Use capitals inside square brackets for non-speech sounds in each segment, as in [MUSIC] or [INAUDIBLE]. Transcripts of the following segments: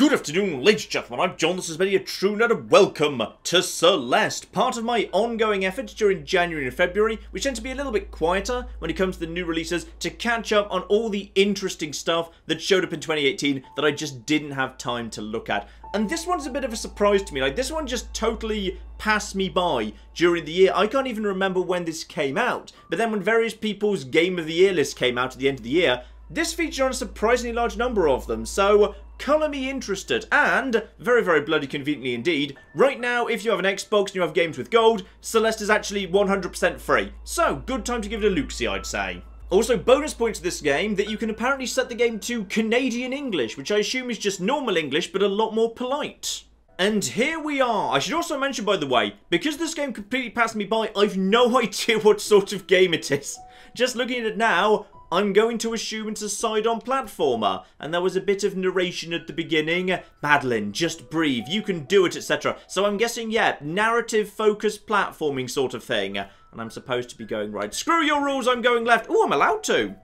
Good afternoon, ladies and gentlemen. I'm John. This is Many a True Nerd, and welcome to Celeste. Part of my ongoing efforts during January and February, which tend to be a little bit quieter when it comes to the new releases, to catch up on all the interesting stuff that showed up in 2018 that I just didn't have time to look at. And this one's a bit of a surprise to me. Like, this one just totally passed me by during the year. I can't even remember when this came out. But then when various people's Game of the Year list came out at the end of the year, this featured on a surprisingly large number of them, so colour me interested. And, very, very bloody conveniently indeed, right now, if you have an Xbox and you have games with gold, Celeste is actually 100% free. So, good time to give it a look I'd say. Also, bonus points to this game that you can apparently set the game to Canadian English, which I assume is just normal English, but a lot more polite. And here we are. I should also mention, by the way, because this game completely passed me by, I've no [LAUGHS] idea what sort of game it is. Just looking at it now, I'm going to assume it's a side-on platformer. And there was a bit of narration at the beginning. Madeline, just breathe, you can do it, etc. So I'm guessing, yeah, narrative-focused platforming sort of thing. And I'm supposed to be going right. Screw your rules, I'm going left. Oh, I'm allowed to.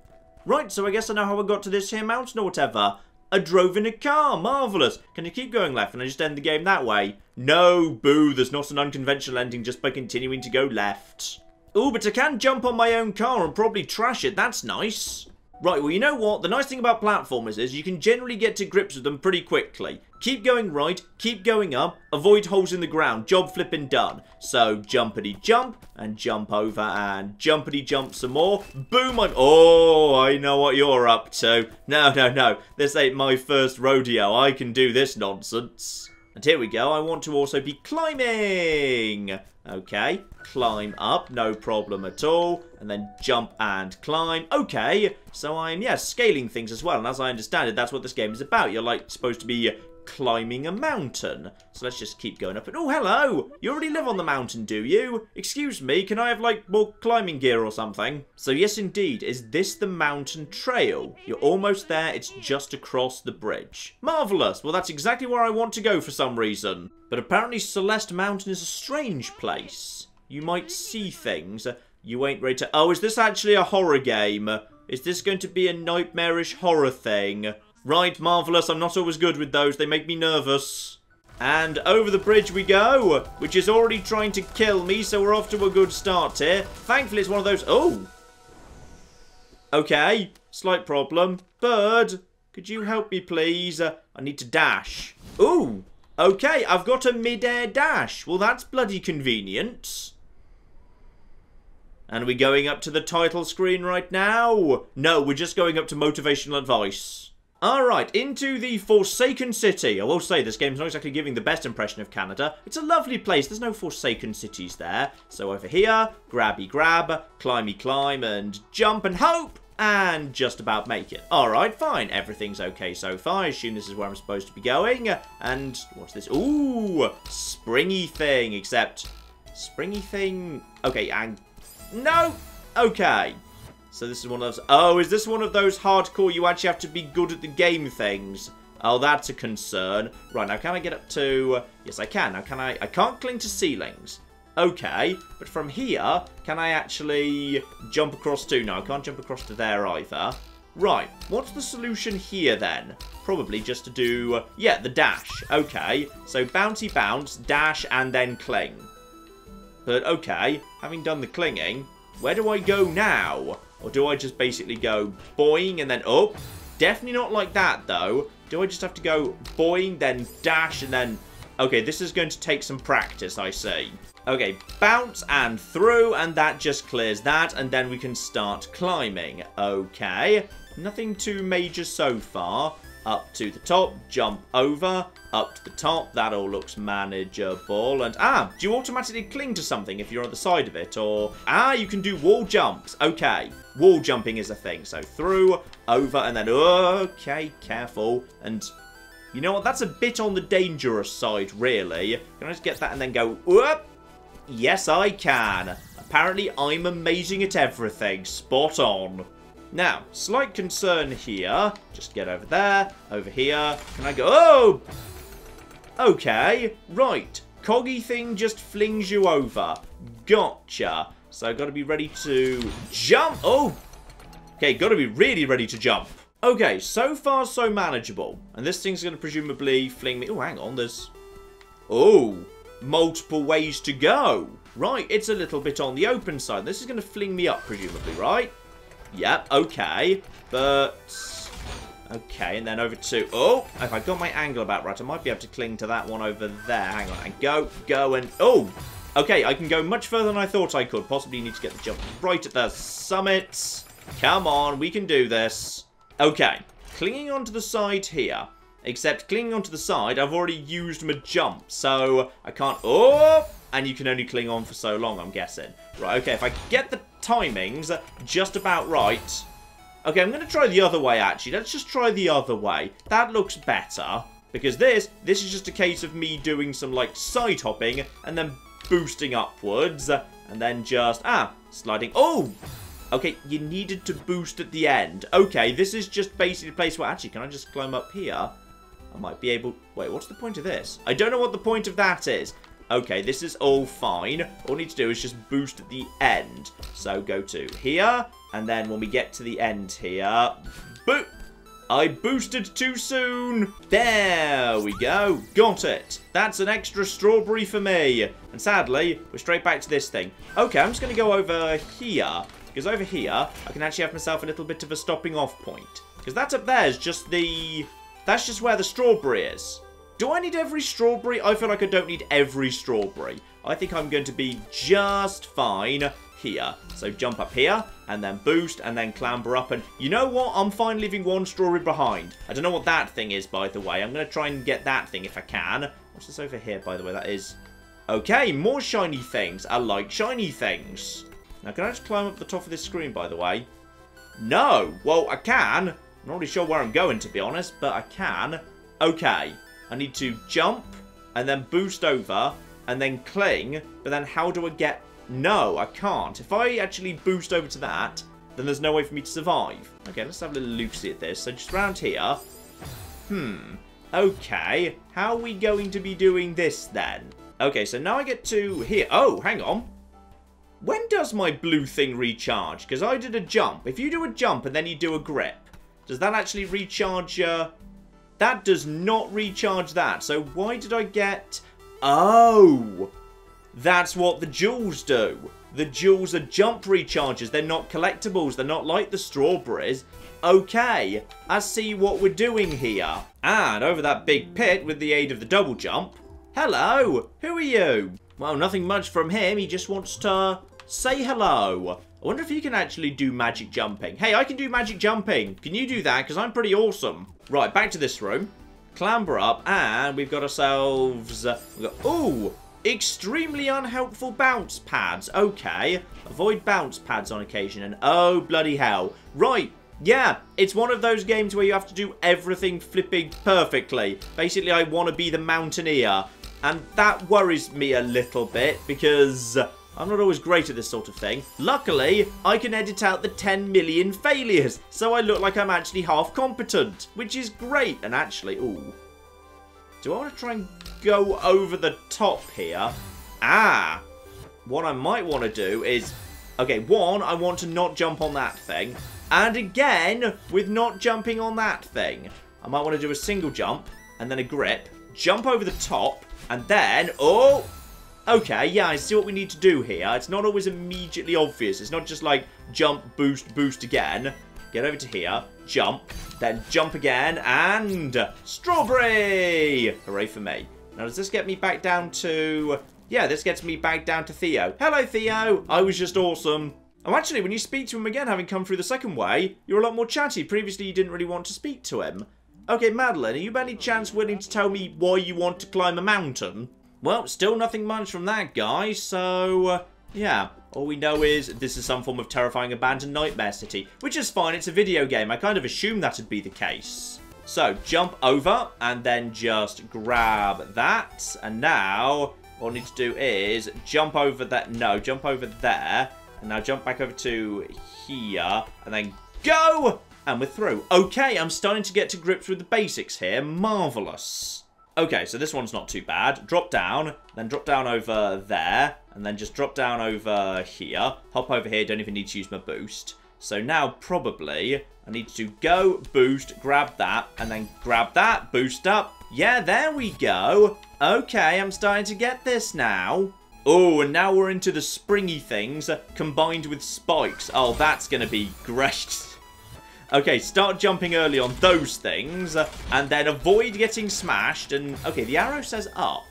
Right, so I guess I know how I got to this here mountain or whatever. I drove in a car. Marvellous. Can you keep going left and I just end the game that way? No, boo. There's not an unconventional ending just by continuing to go left. Oh, but I can jump on my own car and probably trash it. That's nice. Right, well, you know what? The nice thing about platformers is you can generally get to grips with them pretty quickly. Keep going right, keep going up, avoid holes in the ground, job flipping done. So, jumpity jump, and jump over, and jumpity jump some more. Boom, I'm... Oh, I know what you're up to. No, no, no. This ain't my first rodeo. I can do this nonsense. And here we go. I want to also be climbing. Okay, climb up, no problem at all. And then jump and climb. Okay, so I'm, yeah, scaling things as well. And as I understand it, that's what this game is about. You're, like, supposed to be climbing a mountain. So let's just keep going up. And oh, hello! You already live on the mountain, do you? Excuse me, can I have, like, more climbing gear or something? So yes, indeed. Is this the mountain trail? You're almost there. It's just across the bridge. Marvellous! Well, that's exactly where I want to go for some reason. But apparently Celeste Mountain is a strange place. You might see things. You ain't ready to... Oh, is this actually a horror game? Is this going to be a nightmarish horror thing? Right, marvellous. I'm not always good with those. They make me nervous. And over the bridge we go, which is already trying to kill me, so we're off to a good start here. Thankfully, it's one of those... Oh! Okay, slight problem. Bird, could you help me, please? Uh, I need to dash. Ooh, okay, I've got a mid-air dash. Well, that's bloody convenient. And we're we going up to the title screen right now? No, we're just going up to motivational advice. Alright, into the Forsaken City. I will say, this game's not exactly giving the best impression of Canada. It's a lovely place. There's no Forsaken Cities there. So over here, grabby grab, climby climb, and jump and hope! And just about make it. Alright, fine. Everything's okay so far. I assume this is where I'm supposed to be going. And what's this? Ooh, springy thing. Except, springy thing... Okay, and... No! Okay. So this is one of those... Oh, is this one of those hardcore you actually have to be good at the game things? Oh, that's a concern. Right, now can I get up to... Yes, I can. Now can I... I can't cling to ceilings. Okay, but from here, can I actually jump across to... No, I can't jump across to there either. Right, what's the solution here then? Probably just to do... Yeah, the dash. Okay, so bouncy bounce, dash, and then cling. But okay, having done the clinging, where do I go now? Or do I just basically go boing and then up? Definitely not like that, though. Do I just have to go boing, then dash, and then... Okay, this is going to take some practice, I see. Okay, bounce and through, and that just clears that, and then we can start climbing. Okay, nothing too major so far up to the top, jump over, up to the top. That all looks manageable. And, ah, do you automatically cling to something if you're on the side of it? Or, ah, you can do wall jumps. Okay, wall jumping is a thing. So through, over, and then, okay, careful. And you know what? That's a bit on the dangerous side, really. Can I just get that and then go, whoop? Yes, I can. Apparently, I'm amazing at everything. Spot on. Now, slight concern here. Just get over there, over here. Can I go? Oh! Okay, right. Coggy thing just flings you over. Gotcha. So, I got to be ready to jump. Oh! Okay, got to be really ready to jump. Okay, so far so manageable. And this thing's going to presumably fling me... Oh, hang on, there's... Oh, multiple ways to go. Right, it's a little bit on the open side. This is going to fling me up, presumably, right? Yep, okay. But... Okay, and then over to... Oh, if I got my angle about right, I might be able to cling to that one over there. Hang on, and go, go, and... Oh! Okay, I can go much further than I thought I could. Possibly need to get the jump right at the summit. Come on, we can do this. Okay, clinging onto the side here. Except clinging onto the side, I've already used my jump, so I can't... Oh! And you can only cling on for so long, I'm guessing. Right, okay, if I get the timings just about right... Okay, I'm going to try the other way, actually. Let's just try the other way. That looks better. Because this, this is just a case of me doing some, like, side hopping and then boosting upwards. And then just, ah, sliding. Oh! Okay, you needed to boost at the end. Okay, this is just basically a place where, actually, can I just climb up here? I might be able... Wait, what's the point of this? I don't know what the point of that is. Okay, this is all fine. All we need to do is just boost at the end. So go to here, and then when we get to the end here, boop! I boosted too soon. There we go. Got it. That's an extra strawberry for me. And sadly, we're straight back to this thing. Okay, I'm just going to go over here. Because over here, I can actually have myself a little bit of a stopping off point. Because that up there is just the... That's just where the strawberry is. Do I need every strawberry? I feel like I don't need every strawberry. I think I'm going to be just fine here. So jump up here, and then boost, and then clamber up. And you know what? I'm fine leaving one strawberry behind. I don't know what that thing is, by the way. I'm going to try and get that thing if I can. What's this over here, by the way? That is... Okay, more shiny things. I like shiny things. Now, can I just climb up the top of this screen, by the way? No. Well, I can. I'm not really sure where I'm going, to be honest, but I can. Okay. I need to jump and then boost over and then cling. But then how do I get... No, I can't. If I actually boost over to that, then there's no way for me to survive. Okay, let's have a little loosey at this. So just around here. Hmm. Okay. How are we going to be doing this then? Okay, so now I get to here. Oh, hang on. When does my blue thing recharge? Because I did a jump. If you do a jump and then you do a grip, does that actually recharge uh, that does not recharge that. So why did I get... Oh! That's what the jewels do. The jewels are jump recharges. They're not collectibles. They're not like the strawberries. Okay, I see what we're doing here. And over that big pit with the aid of the double jump. Hello, who are you? Well, nothing much from him. He just wants to say hello. I wonder if he can actually do magic jumping. Hey, I can do magic jumping. Can you do that? Because I'm pretty awesome. Right, back to this room. Clamber up, and we've got ourselves... Uh, ooh, extremely unhelpful bounce pads. Okay, avoid bounce pads on occasion, and oh, bloody hell. Right, yeah, it's one of those games where you have to do everything flipping perfectly. Basically, I want to be the mountaineer. And that worries me a little bit because I'm not always great at this sort of thing. Luckily, I can edit out the 10 million failures, so I look like I'm actually half competent, which is great. And actually, ooh, do I want to try and go over the top here? Ah, what I might want to do is, okay, one, I want to not jump on that thing. And again, with not jumping on that thing, I might want to do a single jump and then a grip, jump over the top, and then, oh, Okay, yeah, I see what we need to do here. It's not always immediately obvious. It's not just like jump, boost, boost again. Get over to here, jump, then jump again, and strawberry! Hooray for me. Now, does this get me back down to... Yeah, this gets me back down to Theo. Hello, Theo. I was just awesome. Oh, actually, when you speak to him again, having come through the second way, you're a lot more chatty. Previously, you didn't really want to speak to him. Okay, Madeline, are you by any chance willing to tell me why you want to climb a mountain? Well, still nothing much from that guy, so... Uh, yeah, all we know is this is some form of terrifying abandoned nightmare city, which is fine, it's a video game. I kind of assumed that'd be the case. So, jump over, and then just grab that, and now, All I need to do is jump over that, no, jump over there, and now jump back over to here, and then go! And we're through. Okay, I'm starting to get to grips with the basics here. Marvellous. Okay, so this one's not too bad. Drop down, then drop down over there, and then just drop down over here. Hop over here, don't even need to use my boost. So now probably I need to go, boost, grab that, and then grab that, boost up. Yeah, there we go. Okay, I'm starting to get this now. Oh, and now we're into the springy things combined with spikes. Oh, that's going to be [LAUGHS] great. Okay, start jumping early on those things, and then avoid getting smashed, and... Okay, the arrow says up.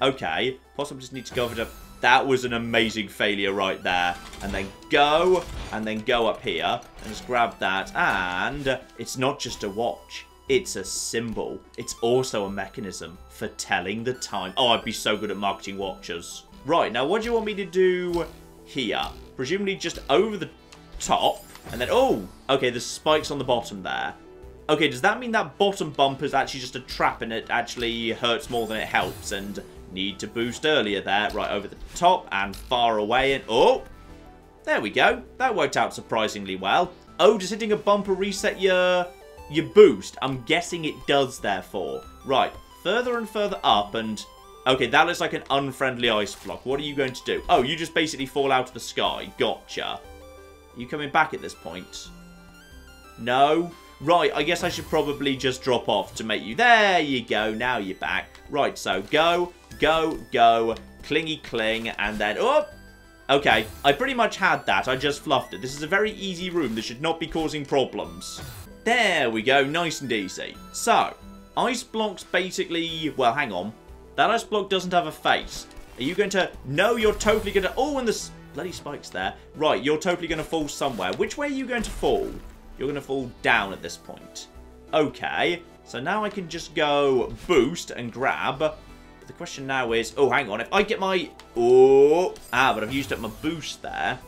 Okay, possibly just need to go over to... That was an amazing failure right there. And then go, and then go up here, and just grab that, and... It's not just a watch. It's a symbol. It's also a mechanism for telling the time. Oh, I'd be so good at marketing watches. Right, now what do you want me to do here? Presumably just over the top, and then, oh, okay, there's spikes on the bottom there. Okay, does that mean that bottom bump is actually just a trap and it actually hurts more than it helps and need to boost earlier there? Right, over the top and far away and, oh, there we go. That worked out surprisingly well. Oh, does hitting a bumper reset your, your boost? I'm guessing it does, therefore. Right, further and further up and... Okay, that looks like an unfriendly ice block. What are you going to do? Oh, you just basically fall out of the sky. Gotcha. You coming back at this point? No? Right, I guess I should probably just drop off to make you... There you go, now you're back. Right, so go, go, go, clingy cling, and then... Oh! Okay, I pretty much had that. I just fluffed it. This is a very easy room. This should not be causing problems. There we go, nice and easy. So, ice blocks basically... Well, hang on. That ice block doesn't have a face. Are you going to... No, you're totally going to... Oh, and the bloody spikes there. Right, you're totally going to fall somewhere. Which way are you going to fall? You're going to fall down at this point. Okay, so now I can just go boost and grab. But the question now is, oh, hang on. If I get my... Oh, ah, but I've used up my boost there.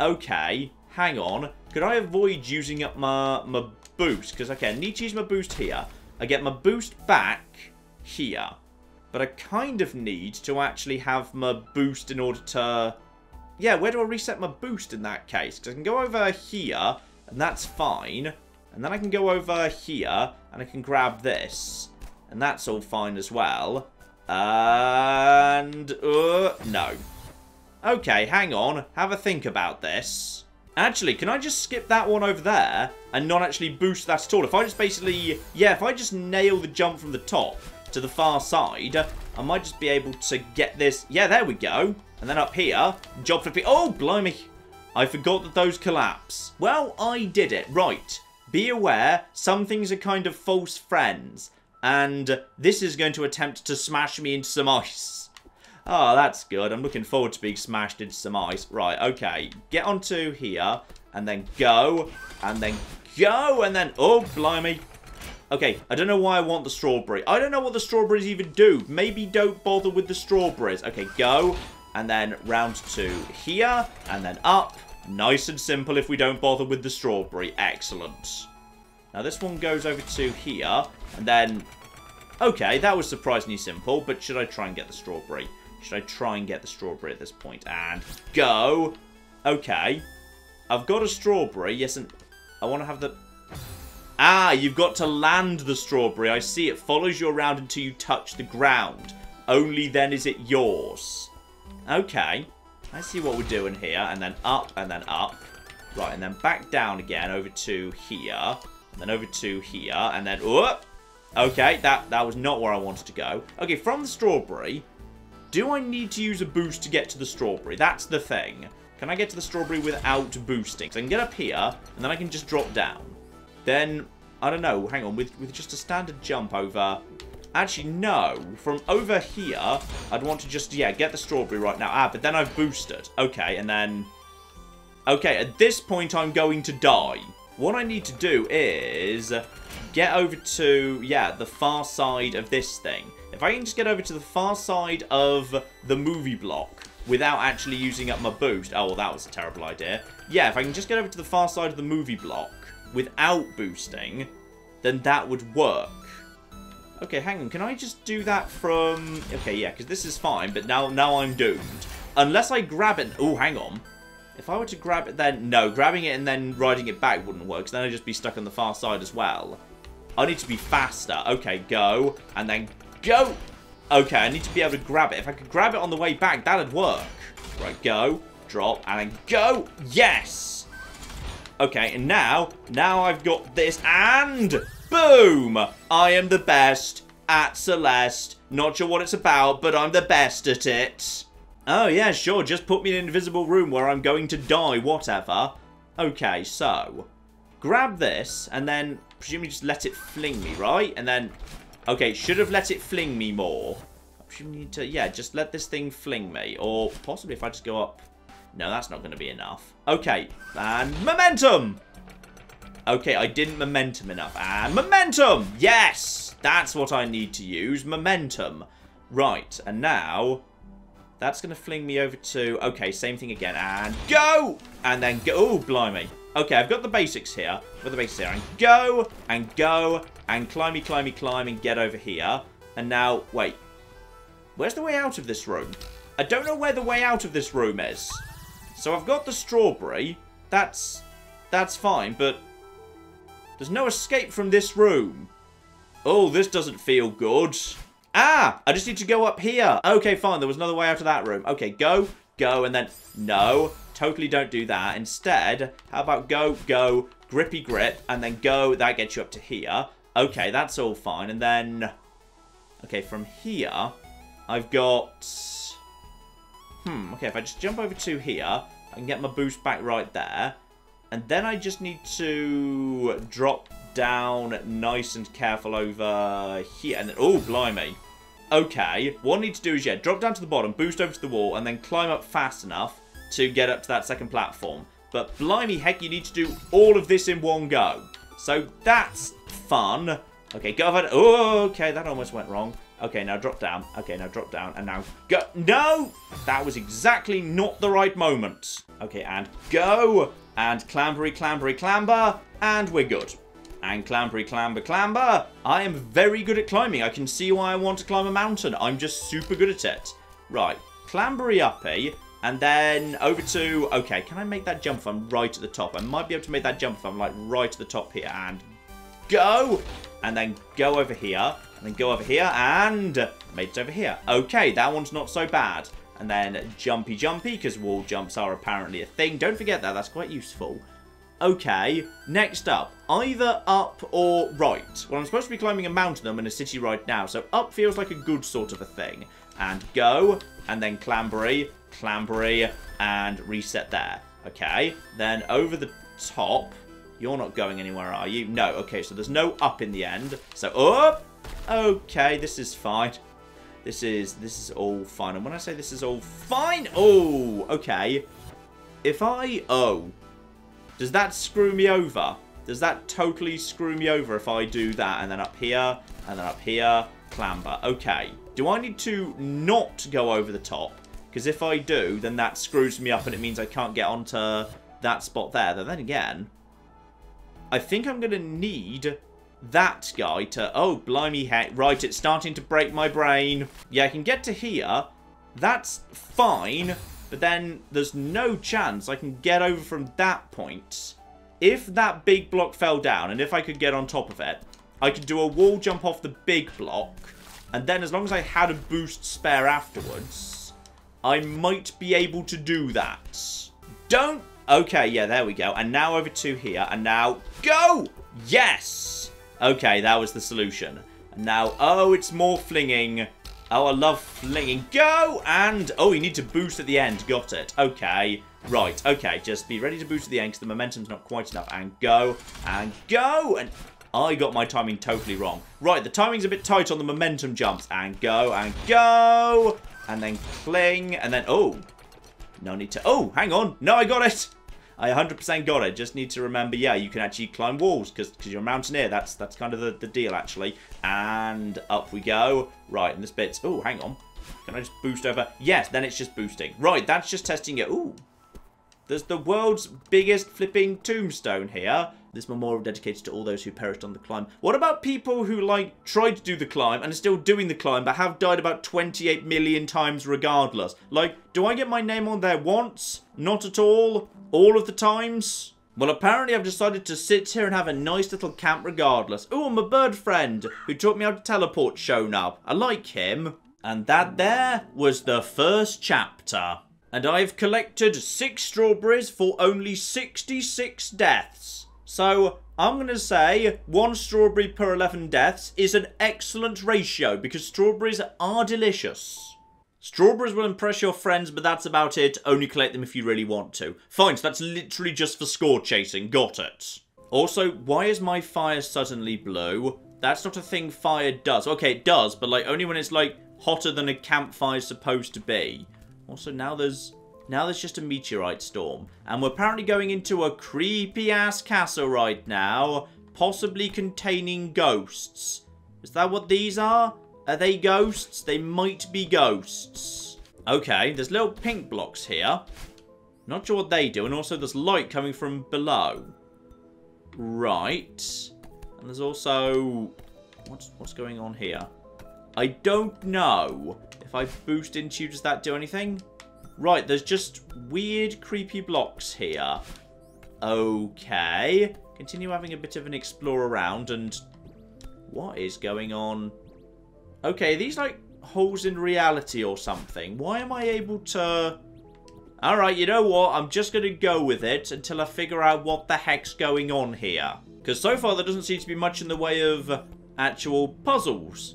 Okay, hang on. Could I avoid using up my, my boost? Because, okay, I need to use my boost here. I get my boost back here. But I kind of need to actually have my boost in order to yeah, where do I reset my boost in that case? Because I can go over here, and that's fine. And then I can go over here, and I can grab this. And that's all fine as well. And... Uh, no. Okay, hang on. Have a think about this. Actually, can I just skip that one over there and not actually boost that at all? If I just basically... Yeah, if I just nail the jump from the top to the far side, I might just be able to get this... Yeah, there we go. And then up here, job flipping. Oh, blimey. I forgot that those collapse. Well, I did it. Right. Be aware, some things are kind of false friends. And this is going to attempt to smash me into some ice. Oh, that's good. I'm looking forward to being smashed into some ice. Right, okay. Get onto here. And then go. And then go. And then... Oh, blimey. Okay, I don't know why I want the strawberry. I don't know what the strawberries even do. Maybe don't bother with the strawberries. Okay, go and then round two here, and then up. Nice and simple if we don't bother with the strawberry. Excellent. Now this one goes over to here, and then... Okay, that was surprisingly simple, but should I try and get the strawberry? Should I try and get the strawberry at this point? And go. Okay. I've got a strawberry. Yes, and I want to have the... Ah, you've got to land the strawberry. I see. It follows you around until you touch the ground. Only then is it yours. Okay. Let's see what we're doing here. And then up and then up. Right, and then back down again over to here. And then over to here. And then... Oh, okay, that, that was not where I wanted to go. Okay, from the strawberry, do I need to use a boost to get to the strawberry? That's the thing. Can I get to the strawberry without boosting? So I can get up here, and then I can just drop down. Then, I don't know, hang on, with, with just a standard jump over Actually, no. From over here, I'd want to just, yeah, get the strawberry right now. Ah, but then I've boosted. Okay, and then... Okay, at this point, I'm going to die. What I need to do is get over to, yeah, the far side of this thing. If I can just get over to the far side of the movie block without actually using up my boost. Oh, well, that was a terrible idea. Yeah, if I can just get over to the far side of the movie block without boosting, then that would work. Okay, hang on. Can I just do that from... Okay, yeah, because this is fine, but now, now I'm doomed. Unless I grab it... Oh, hang on. If I were to grab it then... No, grabbing it and then riding it back wouldn't work, because then I'd just be stuck on the far side as well. I need to be faster. Okay, go. And then go. Okay, I need to be able to grab it. If I could grab it on the way back, that'd work. Right, go. Drop. And then go. Yes! Okay, and now, now I've got this, and boom! I am the best at Celeste. Not sure what it's about, but I'm the best at it. Oh, yeah, sure, just put me in an invisible room where I'm going to die, whatever. Okay, so, grab this, and then presumably just let it fling me, right? And then, okay, should have let it fling me more. I presumably need to, yeah, just let this thing fling me. Or possibly if I just go up no, that's not going to be enough. Okay, and momentum! Okay, I didn't momentum enough. And momentum! Yes! That's what I need to use, momentum. Right, and now... That's going to fling me over to... Okay, same thing again. And go! And then go... Oh, blimey. Okay, I've got the basics here. Got the basics here. And go, and go, and climby, climby, climb, and get over here. And now, wait. Where's the way out of this room? I don't know where the way out of this room is. So I've got the strawberry. That's that's fine, but there's no escape from this room. Oh, this doesn't feel good. Ah, I just need to go up here. Okay, fine. There was another way out of that room. Okay, go, go, and then no. Totally don't do that. Instead, how about go, go, grippy grip, and then go. That gets you up to here. Okay, that's all fine. And then, okay, from here, I've got Hmm, okay, if I just jump over to here, I can get my boost back right there. And then I just need to drop down nice and careful over here. And then, oh, blimey. Okay, what I need to do is, yeah, drop down to the bottom, boost over to the wall, and then climb up fast enough to get up to that second platform. But blimey heck, you need to do all of this in one go. So that's fun. Okay, go ahead. Oh, okay, that almost went wrong. Okay, now drop down. Okay, now drop down. And now go. No! That was exactly not the right moment. Okay, and go. And clambery, clambery, clamber. And we're good. And clambery, clamber, clamber. I am very good at climbing. I can see why I want to climb a mountain. I'm just super good at it. Right. Clambery uppy. Eh? And then over to... Okay, can I make that jump if I'm right at the top? I might be able to make that jump if I'm like right at the top here. And go. And then go over here. And then go over here and made it over here. Okay, that one's not so bad. And then jumpy jumpy, because wall jumps are apparently a thing. Don't forget that, that's quite useful. Okay, next up, either up or right. Well, I'm supposed to be climbing a mountain, I'm in a city right now, so up feels like a good sort of a thing. And go, and then clambery, clambery, and reset there. Okay, then over the top, you're not going anywhere, are you? No, okay, so there's no up in the end. So up, Okay, this is fine. This is this is all fine. And when I say this is all fine, oh, okay. If I oh, does that screw me over? Does that totally screw me over if I do that and then up here and then up here, clamber? Okay. Do I need to not go over the top? Because if I do, then that screws me up and it means I can't get onto that spot there. But then again, I think I'm going to need that guy to... Oh, blimey heck. Right, it's starting to break my brain. Yeah, I can get to here. That's fine. But then there's no chance I can get over from that point. If that big block fell down and if I could get on top of it, I could do a wall jump off the big block. And then as long as I had a boost spare afterwards, I might be able to do that. Don't... Okay, yeah, there we go. And now over to here. And now go! Yes! Okay, that was the solution. Now, oh, it's more flinging. Oh, I love flinging. Go! And, oh, you need to boost at the end. Got it. Okay. Right, okay. Just be ready to boost at the end because the momentum's not quite enough. And go. And go. And I got my timing totally wrong. Right, the timing's a bit tight on the momentum jumps. And go. And go. And then cling. And then, oh. No need to... Oh, hang on. No, I got it. I 100% got it. Just need to remember, yeah, you can actually climb walls because cause you're a mountaineer. That's that's kind of the, the deal, actually. And up we go. Right, and this bit's... Oh, hang on. Can I just boost over? Yes, then it's just boosting. Right, that's just testing it. Ooh. There's the world's biggest flipping tombstone here. This memorial dedicated to all those who perished on the climb. What about people who, like, tried to do the climb and are still doing the climb but have died about 28 million times regardless? Like, do I get my name on there once? Not at all? All of the times? Well, apparently I've decided to sit here and have a nice little camp regardless. Oh, my bird friend who taught me how to teleport shown up. I like him. And that there was the first chapter. And I've collected six strawberries for only 66 deaths. So, I'm going to say one strawberry per 11 deaths is an excellent ratio because strawberries are delicious. Strawberries will impress your friends, but that's about it. Only collect them if you really want to. Fine, so that's literally just for score chasing. Got it. Also, why is my fire suddenly blue? That's not a thing fire does. Okay, it does, but like only when it's like hotter than a campfire's supposed to be. Also, now there's now there's just a meteorite storm. And we're apparently going into a creepy-ass castle right now, possibly containing ghosts. Is that what these are? Are they ghosts? They might be ghosts. Okay, there's little pink blocks here. Not sure what they do. And also there's light coming from below. Right. And there's also... What's, what's going on here? I don't know. If I boost into you, does that do anything? Right, there's just weird, creepy blocks here. Okay. Continue having a bit of an explore around and... What is going on? Okay, these like holes in reality or something. Why am I able to... Alright, you know what? I'm just going to go with it until I figure out what the heck's going on here. Because so far there doesn't seem to be much in the way of actual puzzles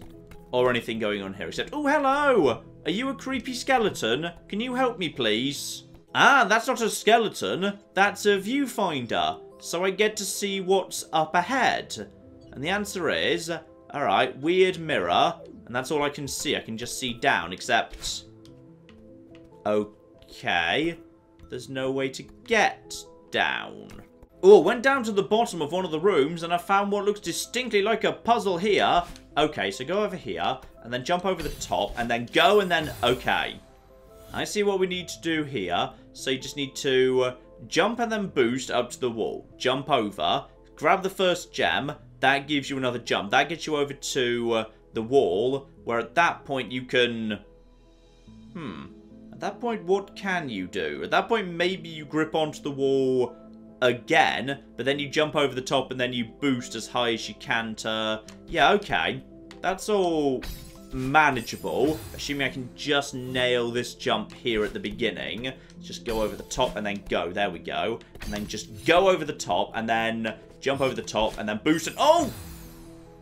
or anything going on here. Except, oh, hello! Are you a creepy skeleton? Can you help me, please? Ah, that's not a skeleton. That's a viewfinder. So I get to see what's up ahead. And the answer is, alright, weird mirror. And that's all I can see. I can just see down, except... Okay. There's no way to get down. Oh, went down to the bottom of one of the rooms and I found what looks distinctly like a puzzle here. Okay, so go over here and then jump over the top and then go and then... Okay. I see what we need to do here. So you just need to uh, jump and then boost up to the wall. Jump over, grab the first gem. That gives you another jump. That gets you over to uh, the wall where at that point you can... Hmm. At that point, what can you do? At that point, maybe you grip onto the wall again, but then you jump over the top and then you boost as high as you can to... Yeah, okay. That's all manageable, assuming I can just nail this jump here at the beginning. Just go over the top and then go. There we go. And then just go over the top and then jump over the top and then boost it. Oh!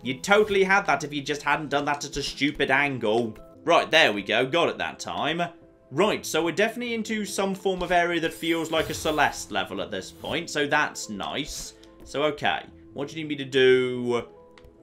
You totally had that if you just hadn't done that at a stupid angle. Right, there we go. Got it that time. Right, so we're definitely into some form of area that feels like a Celeste level at this point, so that's nice. So, okay, what do you need me to do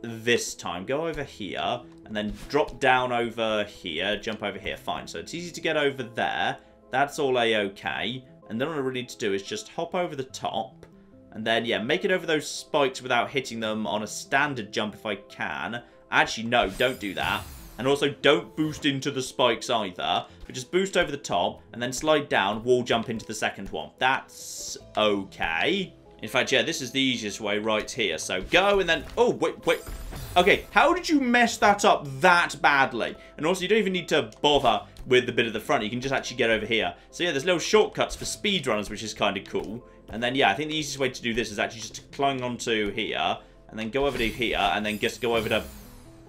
this time? Go over here, and then drop down over here, jump over here, fine. So it's easy to get over there, that's all a-okay. And then what I really need to do is just hop over the top, and then, yeah, make it over those spikes without hitting them on a standard jump if I can. Actually, no, don't do that. And also, don't boost into the spikes either. But just boost over the top, and then slide down, wall jump into the second one. That's okay. In fact, yeah, this is the easiest way right here. So go, and then... Oh, wait, wait. Okay, how did you mess that up that badly? And also, you don't even need to bother with the bit at the front. You can just actually get over here. So yeah, there's little shortcuts for speedrunners, which is kind of cool. And then, yeah, I think the easiest way to do this is actually just to climb onto here, and then go over to here, and then just go over to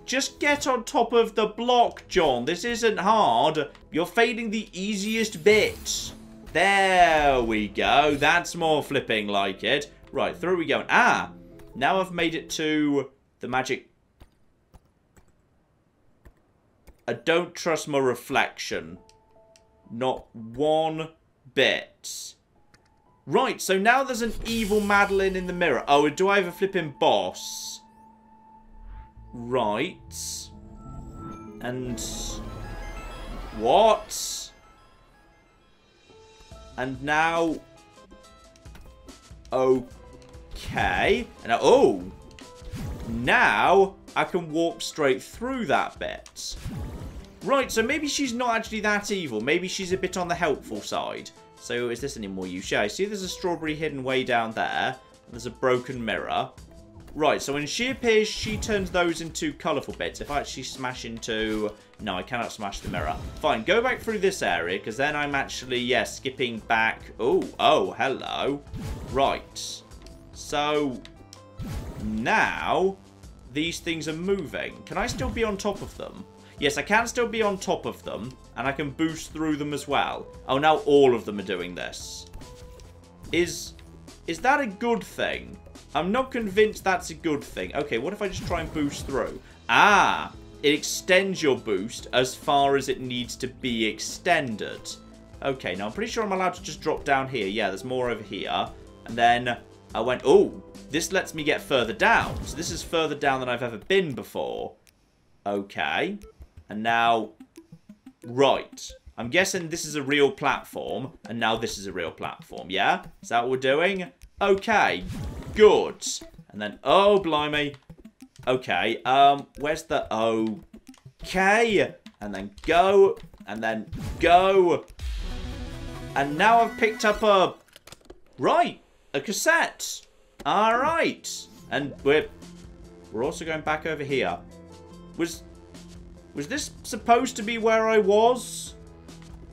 just get on top of the block, John. This isn't hard. You're failing the easiest bit. There we go. That's more flipping like it. Right, through we go. Ah, now I've made it to the magic... I don't trust my reflection. Not one bit. Right, so now there's an evil Madeline in the mirror. Oh, do I have a flipping boss? Right. And... What? And now... Okay. And now, oh! Now, I can walk straight through that bit. Right, so maybe she's not actually that evil. Maybe she's a bit on the helpful side. So is this any more use? Yeah, I see there's a strawberry hidden way down there. There's a broken mirror. Right, so when she appears, she turns those into colourful bits. If I actually smash into... No, I cannot smash the mirror. Fine, go back through this area, because then I'm actually, yeah, skipping back. Oh, oh, hello. Right. So, now, these things are moving. Can I still be on top of them? Yes, I can still be on top of them, and I can boost through them as well. Oh, now all of them are doing this. Is, is that a good thing? I'm not convinced that's a good thing. Okay, what if I just try and boost through? Ah, it extends your boost as far as it needs to be extended. Okay, now I'm pretty sure I'm allowed to just drop down here. Yeah, there's more over here. And then I went, oh, this lets me get further down. So this is further down than I've ever been before. Okay. And now, right. I'm guessing this is a real platform, and now this is a real platform, yeah? Is that what we're doing? Okay, good. And then, oh, blimey. Okay, um, where's the okay? And then go, and then go. And now I've picked up a, right, a cassette. All right. And we're, we're also going back over here. Was, was this supposed to be where I was?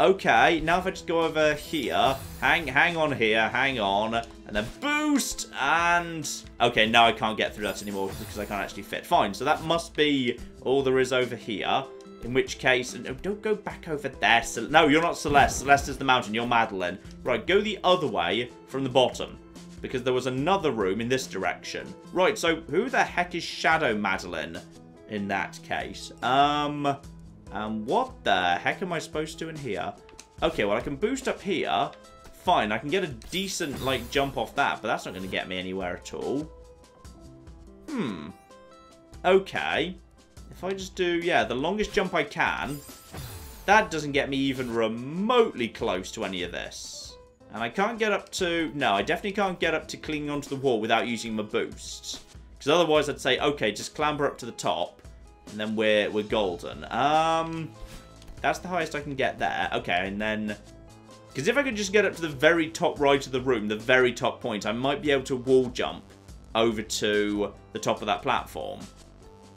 Okay, now if I just go over here, hang hang on here, hang on, and then boost, and... Okay, now I can't get through that anymore because I can't actually fit. Fine, so that must be all there is over here. In which case, no, don't go back over there. No, you're not Celeste. Celeste is the mountain. You're Madeline. Right, go the other way from the bottom. Because there was another room in this direction. Right, so who the heck is Shadow Madeline in that case? Um... And what the heck am I supposed to do in here? Okay, well, I can boost up here. Fine, I can get a decent, like, jump off that, but that's not going to get me anywhere at all. Hmm. Okay. If I just do, yeah, the longest jump I can, that doesn't get me even remotely close to any of this. And I can't get up to... No, I definitely can't get up to clinging onto the wall without using my boost. Because otherwise I'd say, okay, just clamber up to the top. And then we're, we're golden. Um, that's the highest I can get there. Okay, and then... Because if I could just get up to the very top right of the room, the very top point, I might be able to wall jump over to the top of that platform.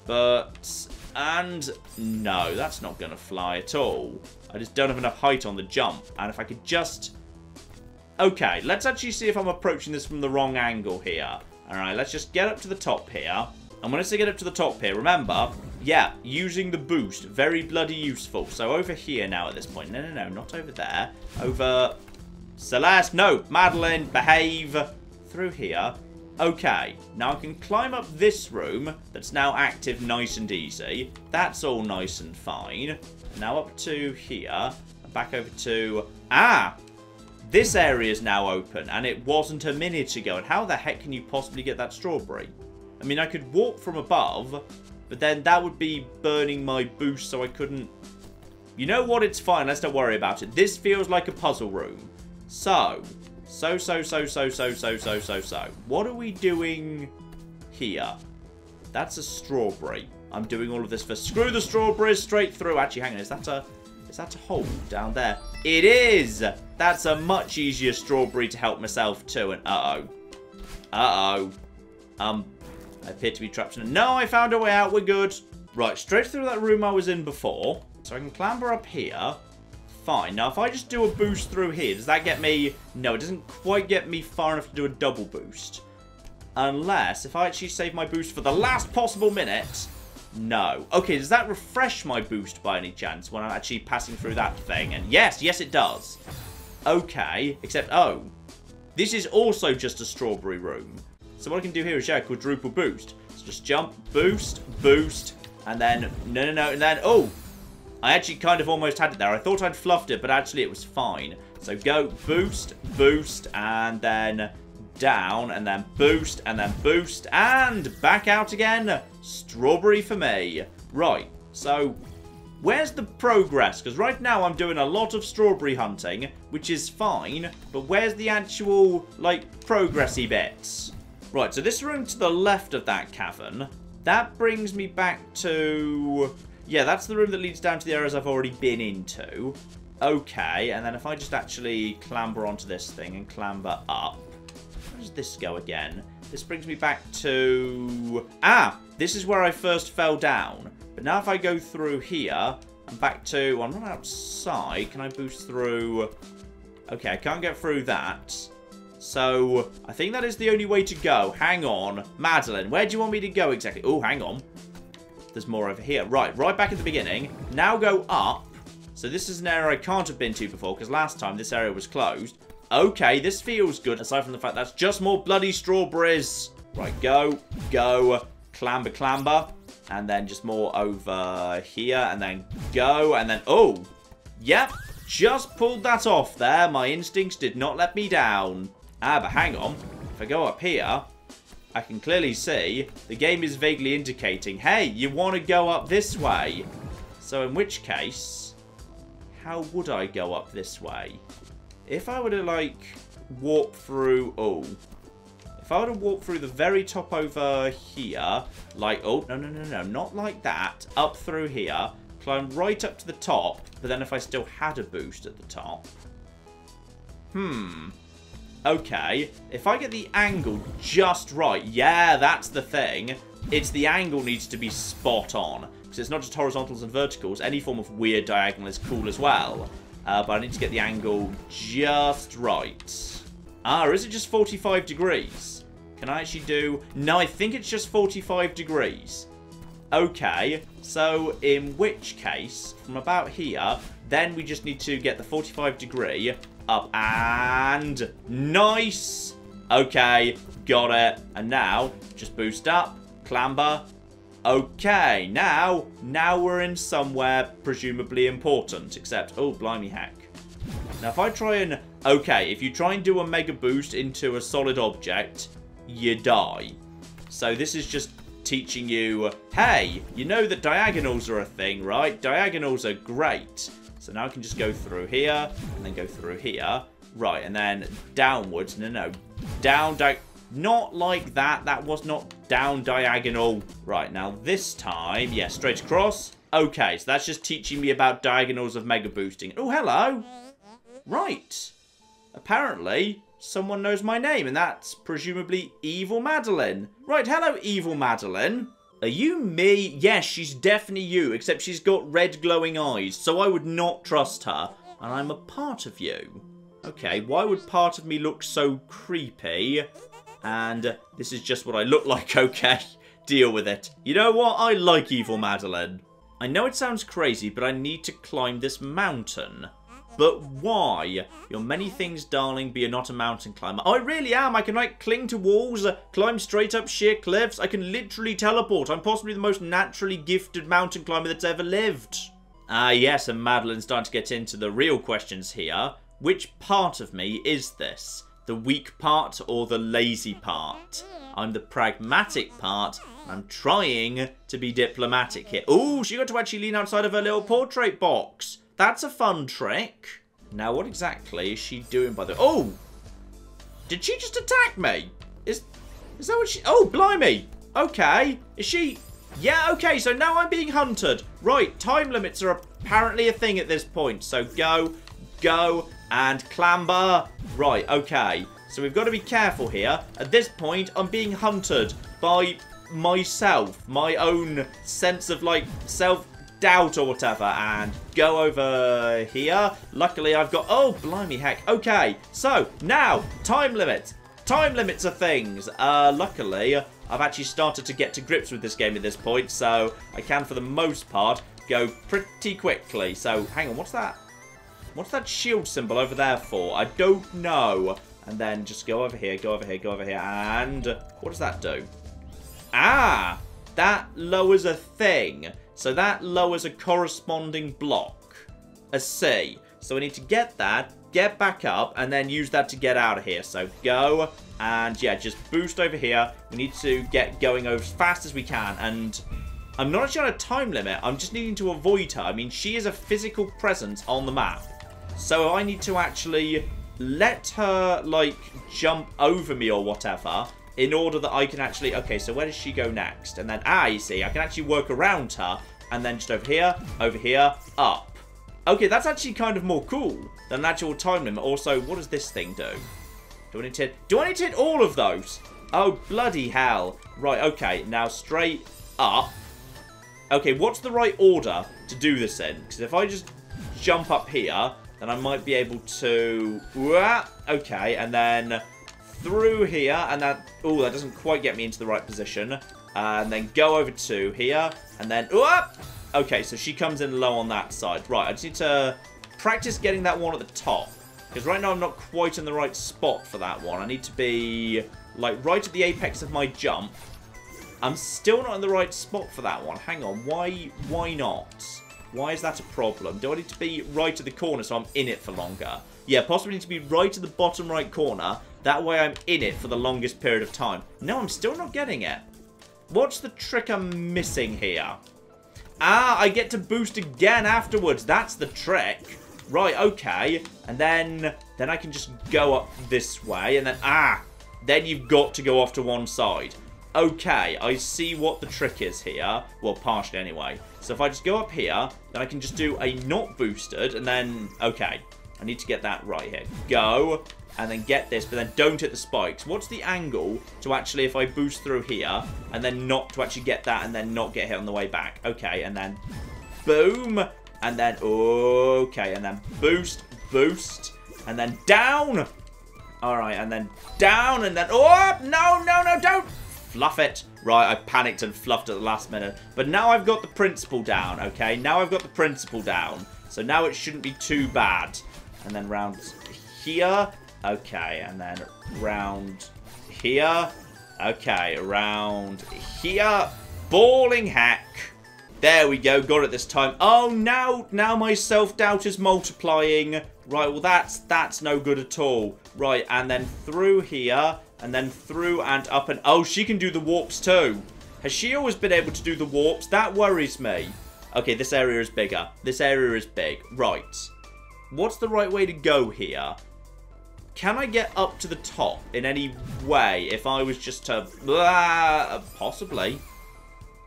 But... And... No, that's not going to fly at all. I just don't have enough height on the jump. And if I could just... Okay, let's actually see if I'm approaching this from the wrong angle here. Alright, let's just get up to the top here. And when I get up to the top here, remember, yeah, using the boost, very bloody useful. So over here now at this point. No, no, no, not over there. Over Celeste. No, Madeline, behave. Through here. Okay, now I can climb up this room that's now active nice and easy. That's all nice and fine. Now up to here. Back over to... Ah! This area is now open, and it wasn't a minute ago. And how the heck can you possibly get that strawberry? I mean, I could walk from above, but then that would be burning my boost, so I couldn't... You know what? It's fine. Let's not worry about it. This feels like a puzzle room. So, so, so, so, so, so, so, so, so, so. What are we doing here? That's a strawberry. I'm doing all of this for screw the strawberries straight through. Actually, hang on. Is that a... Is that a hole down there? It is! That's a much easier strawberry to help myself to. And uh-oh. Uh-oh. Um, I appear to be trapped in a... No, I found a way out. We're good. Right, straight through that room I was in before. So I can clamber up here. Fine. Now, if I just do a boost through here, does that get me... No, it doesn't quite get me far enough to do a double boost. Unless, if I actually save my boost for the last possible minute... No. Okay, does that refresh my boost by any chance when I'm actually passing through that thing? And yes, yes it does. Okay, except, oh, this is also just a strawberry room. So what I can do here is, yeah, quadruple boost. So just jump, boost, boost, and then, no, no, no, and then, oh, I actually kind of almost had it there. I thought I'd fluffed it, but actually it was fine. So go, boost, boost, and then down, and then boost, and then boost, and back out again. Strawberry for me. Right, so where's the progress? Because right now I'm doing a lot of strawberry hunting, which is fine, but where's the actual, like, progressy bits? Right, so this room to the left of that cavern, that brings me back to... Yeah, that's the room that leads down to the areas I've already been into. Okay, and then if I just actually clamber onto this thing and clamber up... Where does this go again? This brings me back to... Ah! This is where I first fell down. But now if I go through here, I'm back to... Well, I'm not outside. Can I boost through... Okay, I can't get through that. So, I think that is the only way to go. Hang on. Madeline, where do you want me to go exactly? Oh, hang on. there's more over here. Right, right back at the beginning. Now go up. So this is an area I can't have been to before, because last time this area was closed. Okay, this feels good, aside from the fact that's just more bloody strawberries. Right, go, go, clamber, clamber. And then just more over here, and then go, and then, oh, yep, just pulled that off there. My instincts did not let me down. Ah, but hang on. If I go up here, I can clearly see the game is vaguely indicating, hey, you want to go up this way. So in which case, how would I go up this way? If I were to, like, warp through... Oh. If I were to warp through the very top over here, like... Oh, no, no, no, no. Not like that. Up through here. Climb right up to the top. But then if I still had a boost at the top... Hmm. Okay. If I get the angle just right... Yeah, that's the thing. It's the angle needs to be spot on. Because it's not just horizontals and verticals. Any form of weird diagonal is cool as well. Uh, but I need to get the angle just right. Ah, is it just 45 degrees? Can I actually do... No, I think it's just 45 degrees. Okay, so in which case, from about here, then we just need to get the 45 degree up and... Nice! Okay, got it. And now, just boost up, clamber, Okay, now, now we're in somewhere presumably important, except, oh, blimey heck. Now, if I try and, okay, if you try and do a mega boost into a solid object, you die. So this is just teaching you, hey, you know that diagonals are a thing, right? Diagonals are great. So now I can just go through here, and then go through here. Right, and then downwards. No, no. Down, down. Not like that. That was not down diagonal. Right, now this time, yeah, straight across. Okay, so that's just teaching me about diagonals of mega boosting. Oh, hello. Right. Apparently, someone knows my name, and that's presumably Evil Madeline. Right, hello, Evil Madeline. Are you me? Yes, she's definitely you, except she's got red glowing eyes, so I would not trust her. And I'm a part of you. Okay, why would part of me look so creepy? And this is just what I look [LAUGHS] like, okay? Deal with it. You know what? I like Evil Madeline. I know it sounds crazy, but I need to climb this mountain. But why? You're many things, darling, but you're not a mountain climber. I really am. I can, like, cling to walls, uh, climb straight up sheer cliffs. I can literally teleport. I'm possibly the most naturally gifted mountain climber that's ever lived. Ah, yes, and Madeline's starting to get into the real questions here. Which part of me is this? The weak part or the lazy part? I'm the pragmatic part. I'm trying to be diplomatic here. Oh, she got to actually lean outside of her little portrait box. That's a fun trick. Now, what exactly is she doing by the... Oh! Did she just attack me? Is is that what she... Oh, blimey! Okay. Is she... Yeah, okay, so now I'm being hunted. Right, time limits are apparently a thing at this point. So go, go, and clamber. Right, okay. So we've got to be careful here. At this point, I'm being hunted by myself. My own sense of, like, self doubt or whatever and go over here. Luckily, I've got... Oh, blimey heck. Okay, so now, time limits. Time limits are things. Uh, luckily, I've actually started to get to grips with this game at this point, so I can, for the most part, go pretty quickly. So, hang on, what's that? What's that shield symbol over there for? I don't know. And then just go over here, go over here, go over here, and... What does that do? Ah! That lowers a thing. So that lowers a corresponding block. A C. So we need to get that, get back up, and then use that to get out of here. So go, and yeah, just boost over here. We need to get going as fast as we can, and I'm not actually on a time limit. I'm just needing to avoid her. I mean, she is a physical presence on the map. So I need to actually let her, like, jump over me or whatever in order that I can actually... Okay, so where does she go next? And then, ah, you see, I can actually work around her. And then just over here, over here, up. Okay, that's actually kind of more cool than an actual time limit. Also, what does this thing do? Do I need to. Do I need to hit all of those? Oh, bloody hell. Right, okay. Now, straight up. Okay, what's the right order to do this in? Because if I just jump up here, then I might be able to... Okay, and then through here, and that... Oh, that doesn't quite get me into the right position. Uh, and then go over to here. And then... Whoop! Okay, so she comes in low on that side. Right, I just need to practice getting that one at the top. Because right now I'm not quite in the right spot for that one. I need to be, like, right at the apex of my jump. I'm still not in the right spot for that one. Hang on, why, why not? Why is that a problem? Do I need to be right at the corner so I'm in it for longer? Yeah, possibly need to be right at the bottom right corner. That way I'm in it for the longest period of time. No, I'm still not getting it. What's the trick I'm missing here? Ah, I get to boost again afterwards. That's the trick. Right, okay. And then, then I can just go up this way. And then, ah, then you've got to go off to one side. Okay, I see what the trick is here. Well, partially anyway. So if I just go up here, then I can just do a not boosted. And then, okay, I need to get that right here. Go, and then get this, but then don't hit the spikes. What's the angle to actually, if I boost through here, and then not to actually get that, and then not get hit on the way back? Okay, and then boom, and then, okay, and then boost, boost, and then down. All right, and then down, and then, oh, no, no, no, don't fluff it. Right, I panicked and fluffed at the last minute. But now I've got the principle down, okay? Now I've got the principle down. So now it shouldn't be too bad. And then round here. Okay, and then round here. Okay, around here. Balling heck. There we go, got it this time. Oh, now, now my self-doubt is multiplying. Right, well, that's, that's no good at all. Right, and then through here, and then through and up and... Oh, she can do the warps too. Has she always been able to do the warps? That worries me. Okay, this area is bigger. This area is big. Right. What's the right way to go here? Can I get up to the top in any way if I was just to... Blah, possibly.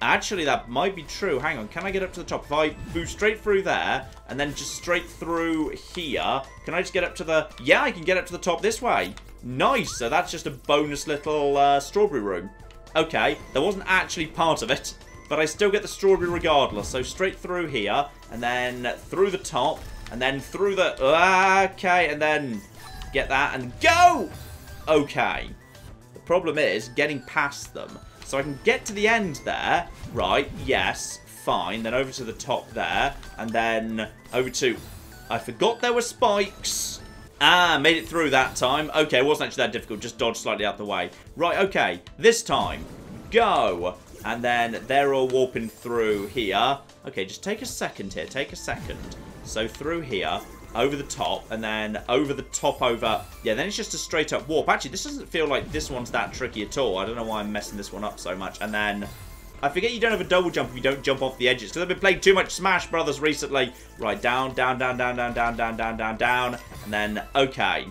Actually, that might be true. Hang on. Can I get up to the top? If I move straight through there and then just straight through here, can I just get up to the... Yeah, I can get up to the top this way. Nice. So that's just a bonus little uh, strawberry room. Okay. That wasn't actually part of it, but I still get the strawberry regardless. So straight through here and then through the top and then through the... Okay. And then get that and go! Okay. The problem is getting past them. So I can get to the end there. Right, yes, fine. Then over to the top there. And then over to... I forgot there were spikes. Ah, made it through that time. Okay, it wasn't actually that difficult. Just dodge slightly out the way. Right, okay. This time. Go. And then they're all warping through here. Okay, just take a second here. Take a second. So through here over the top, and then over the top over... Yeah, then it's just a straight up warp. Actually, this doesn't feel like this one's that tricky at all. I don't know why I'm messing this one up so much. And then... I forget you don't have a double jump if you don't jump off the edges. Because I've been playing too much Smash Brothers recently. Right, down, down, down, down, down, down, down, down, down, down. And then, okay.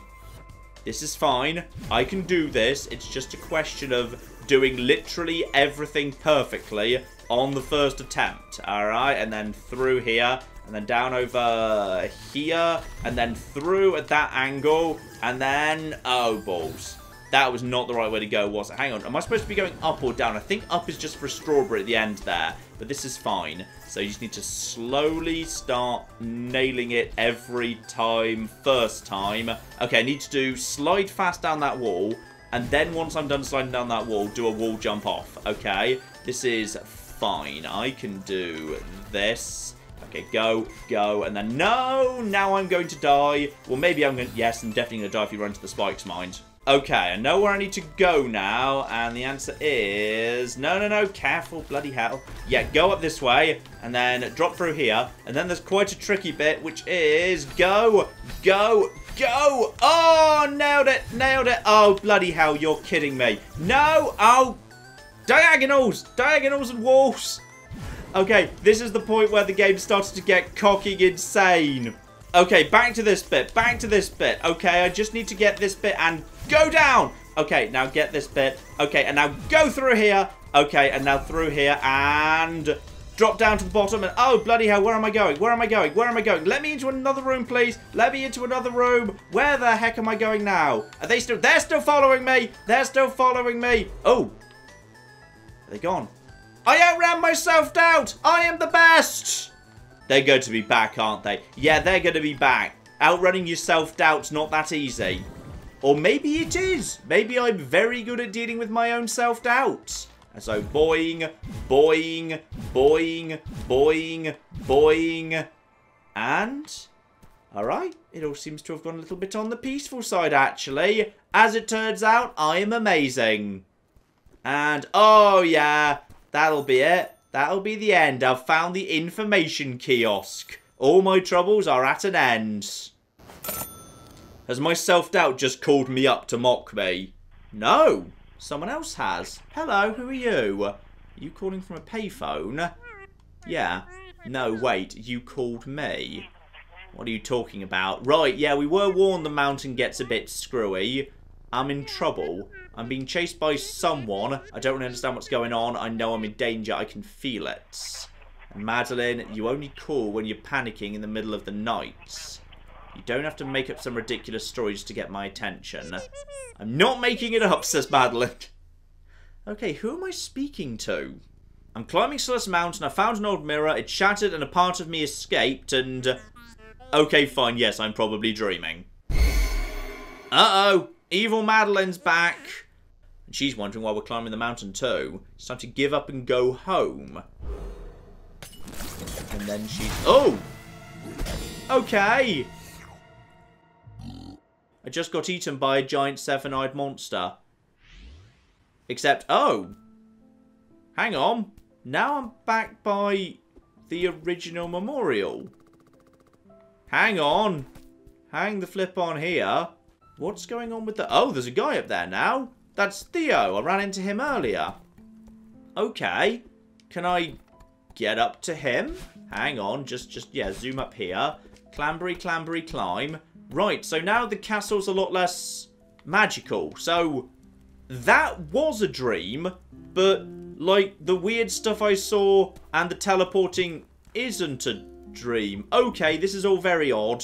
This is fine. I can do this. It's just a question of doing literally everything perfectly on the first attempt. Alright, and then through here and then down over here, and then through at that angle, and then, oh, balls. That was not the right way to go, was it? Hang on, am I supposed to be going up or down? I think up is just for strawberry at the end there, but this is fine. So you just need to slowly start nailing it every time, first time. Okay, I need to do slide fast down that wall, and then once I'm done sliding down that wall, do a wall jump off, okay? This is fine. I can do this. Okay, go, go, and then no, now I'm going to die. Well, maybe I'm going to, yes, I'm definitely going to die if you run into the spikes, mind. Okay, I know where I need to go now, and the answer is... No, no, no, careful, bloody hell. Yeah, go up this way, and then drop through here, and then there's quite a tricky bit, which is go, go, go! Oh, nailed it, nailed it. Oh, bloody hell, you're kidding me. No, oh, diagonals, diagonals and walls. Okay, this is the point where the game started to get cocking insane. Okay, back to this bit. Back to this bit. Okay, I just need to get this bit and go down. Okay, now get this bit. Okay, and now go through here. Okay, and now through here and drop down to the bottom and oh bloody hell where am I going where am I going where am I going let me into another room please let me into another room where the heck am I going now are they still they're still following me they're still following me oh are they gone I outran my self-doubt! I am the best! They're going to be back, aren't they? Yeah, they're going to be back. Outrunning your self-doubt's not that easy. Or maybe it is. Maybe I'm very good at dealing with my own self-doubts. And so boing, boing, boing, boing, boing, and... Alright, it all seems to have gone a little bit on the peaceful side, actually. As it turns out, I am amazing. And, oh yeah, that'll be it. That'll be the end. I've found the information kiosk. All my troubles are at an end. Has my self-doubt just called me up to mock me? No, someone else has. Hello, who are you? Are you calling from a payphone? Yeah. No, wait, you called me. What are you talking about? Right, yeah, we were warned the mountain gets a bit screwy. I'm in trouble. I'm being chased by someone. I don't really understand what's going on. I know I'm in danger. I can feel it. And Madeline, you only call when you're panicking in the middle of the night. You don't have to make up some ridiculous story just to get my attention. I'm not making it up, says Madeline. Okay, who am I speaking to? I'm climbing Celeste Mountain. I found an old mirror. It shattered and a part of me escaped and... Okay, fine. Yes, I'm probably dreaming. Uh-oh. Evil Madeline's back. And she's wondering why we're climbing the mountain too. It's time to give up and go home. And then she's... Oh! Okay. I just got eaten by a giant seven-eyed monster. Except, oh. Hang on. Now I'm back by the original memorial. Hang on. Hang the flip on here. What's going on with the... Oh, there's a guy up there now. That's Theo. I ran into him earlier. Okay. Can I get up to him? Hang on. Just, just yeah, zoom up here. Clambery, clambery, climb. Right, so now the castle's a lot less magical. So, that was a dream, but, like, the weird stuff I saw and the teleporting isn't a dream. Okay, this is all very odd.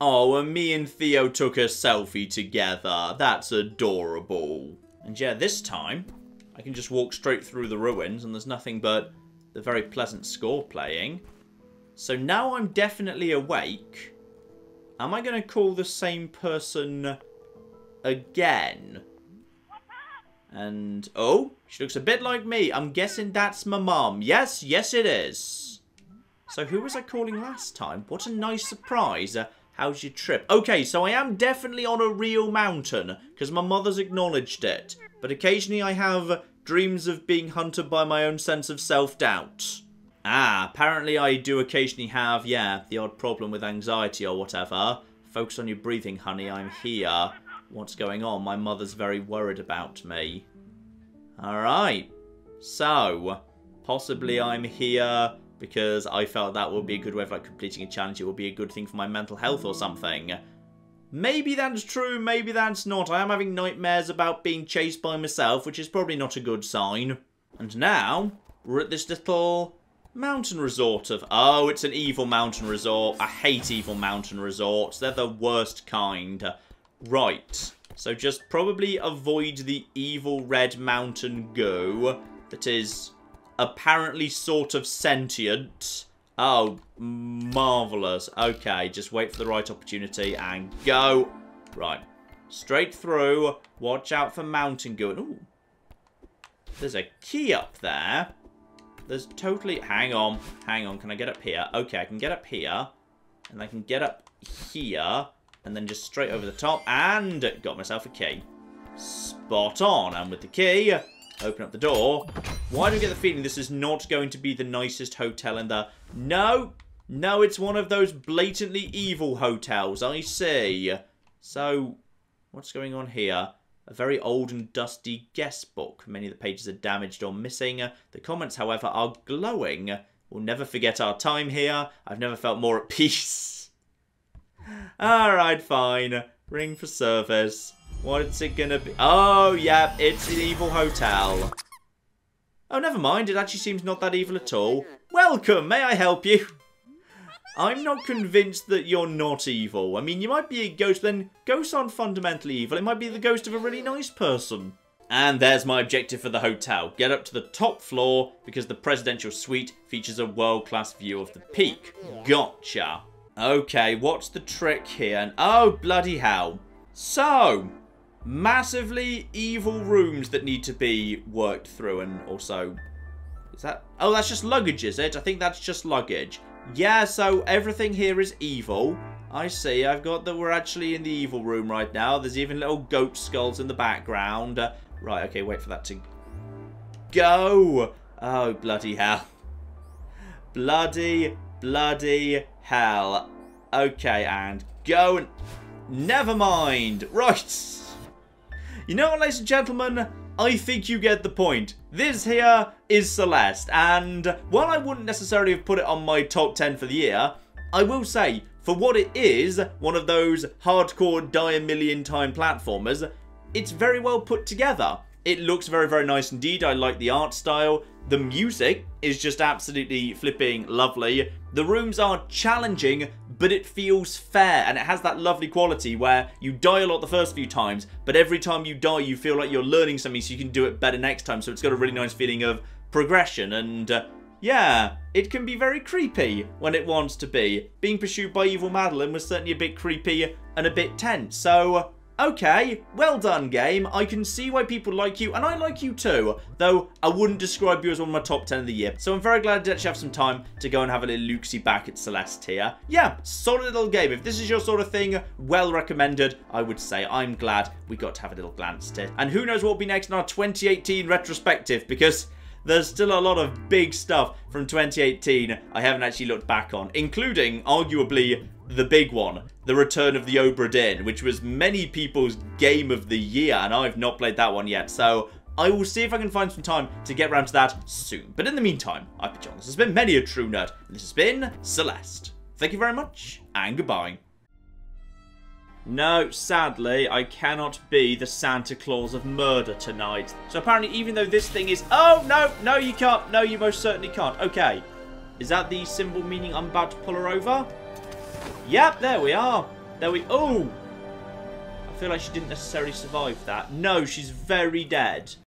Oh, and me and Theo took a selfie together. That's adorable. And yeah, this time, I can just walk straight through the ruins and there's nothing but the very pleasant score playing. So now I'm definitely awake. Am I going to call the same person again? And, oh, she looks a bit like me. I'm guessing that's my mom. Yes, yes it is. So who was I calling last time? What a nice surprise. Uh, How's your trip? Okay, so I am definitely on a real mountain, because my mother's acknowledged it. But occasionally I have dreams of being hunted by my own sense of self-doubt. Ah, apparently I do occasionally have, yeah, the odd problem with anxiety or whatever. Focus on your breathing, honey, I'm here. What's going on? My mother's very worried about me. Alright. So, possibly I'm here because I felt that would be a good way of like completing a challenge. It would be a good thing for my mental health or something. Maybe that's true, maybe that's not. I am having nightmares about being chased by myself, which is probably not a good sign. And now, we're at this little mountain resort of... Oh, it's an evil mountain resort. I hate evil mountain resorts. They're the worst kind. Right. So just probably avoid the evil red mountain goo that is apparently sort of sentient. Oh, marvellous. Okay, just wait for the right opportunity and go. Right. Straight through. Watch out for mountain going. Ooh. There's a key up there. There's totally... Hang on. Hang on. Can I get up here? Okay, I can get up here. And I can get up here. And then just straight over the top. And got myself a key. Spot on. And with the key, Open up the door. Why do I get the feeling this is not going to be the nicest hotel in the... No! No, it's one of those blatantly evil hotels. I see. So, what's going on here? A very old and dusty guest book. Many of the pages are damaged or missing. The comments, however, are glowing. We'll never forget our time here. I've never felt more at [LAUGHS] peace. Alright, fine. Ring for service. What's it gonna be? Oh, yeah, it's an evil hotel. Oh, never mind. It actually seems not that evil at all. Welcome. May I help you? I'm not convinced that you're not evil. I mean, you might be a ghost, then ghosts aren't fundamentally evil. It might be the ghost of a really nice person. And there's my objective for the hotel. Get up to the top floor because the presidential suite features a world-class view of the peak. Gotcha. Okay, what's the trick here? oh, bloody hell. So, massively evil rooms that need to be worked through and also... Is that... Oh, that's just luggage, is it? I think that's just luggage. Yeah, so everything here is evil. I see. I've got that we're actually in the evil room right now. There's even little goat skulls in the background. Uh, right, okay, wait for that to go. Oh, bloody hell. Bloody, bloody hell. Okay, and go and... Never mind. Right. You know what, ladies and gentlemen? I think you get the point. This here is Celeste, and while I wouldn't necessarily have put it on my top 10 for the year, I will say, for what it is, one of those hardcore die a million time platformers, it's very well put together. It looks very, very nice indeed. I like the art style. The music is just absolutely flipping lovely. The rooms are challenging, but it feels fair, and it has that lovely quality where you die a lot the first few times, but every time you die, you feel like you're learning something so you can do it better next time, so it's got a really nice feeling of progression, and uh, yeah, it can be very creepy when it wants to be. Being pursued by evil Madeline was certainly a bit creepy and a bit tense, so Okay, well done game. I can see why people like you, and I like you too. Though, I wouldn't describe you as one of my top 10 of the year. So I'm very glad to actually have some time to go and have a little Luxie back at Celeste here. Yeah, solid little game. If this is your sort of thing, well recommended, I would say. I'm glad we got to have a little glance at it. And who knows what will be next in our 2018 retrospective, because there's still a lot of big stuff from 2018 I haven't actually looked back on, including, arguably, the big one, the return of the Obra Dinn, which was many people's game of the year, and I've not played that one yet, so I will see if I can find some time to get around to that soon. But in the meantime, I've been John, this has been many a true nerd, and this has been Celeste. Thank you very much, and goodbye. No, sadly, I cannot be the Santa Claus of murder tonight. So apparently, even though this thing is... Oh, no, no, you can't. No, you most certainly can't. Okay. Is that the symbol meaning I'm about to pull her over? Yep, there we are. There we... Oh! I feel like she didn't necessarily survive that. No, she's very dead.